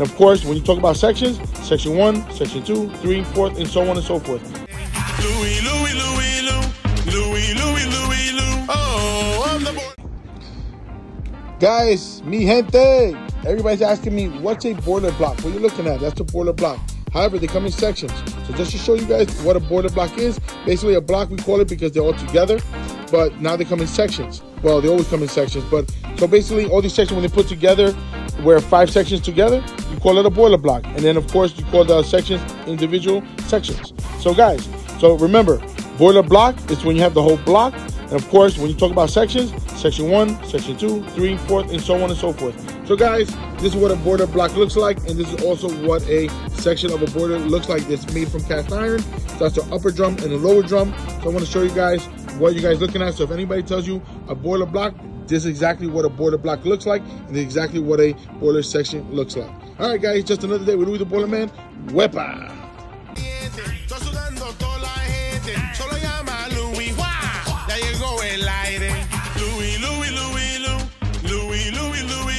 And of course, when you talk about sections, section one, section two, three, fourth, and so on and so forth. Louie, Louie, Louie, Louie, Louie, Louie, Louie, Louie. Oh, I'm the boy. Guys, mi gente, everybody's asking me, what's a boiler block? What are you looking at? That's a boiler block. However, they come in sections. So just to show you guys what a boiler block is, basically a block we call it because they're all together, but now they come in sections. Well, they always come in sections, but so basically all these sections when they put together, where five sections together, you call it a boiler block. And then of course you call the sections individual sections. So guys, so remember, boiler block is when you have the whole block. And of course, when you talk about sections, section one, section two, three, fourth, and so on and so forth. So guys, this is what a boiler block looks like, and this is also what a section of a boiler looks like. It's made from cast iron. So that's the upper drum and the lower drum. So I want to show you guys what you guys looking at. So if anybody tells you a boiler block, this is exactly what a boiler block looks like and exactly what a boiler section looks like. All right, guys, just another day with Louie the Boiler Man. Wepa! Louie, Louie, Louie, Louie, Louie.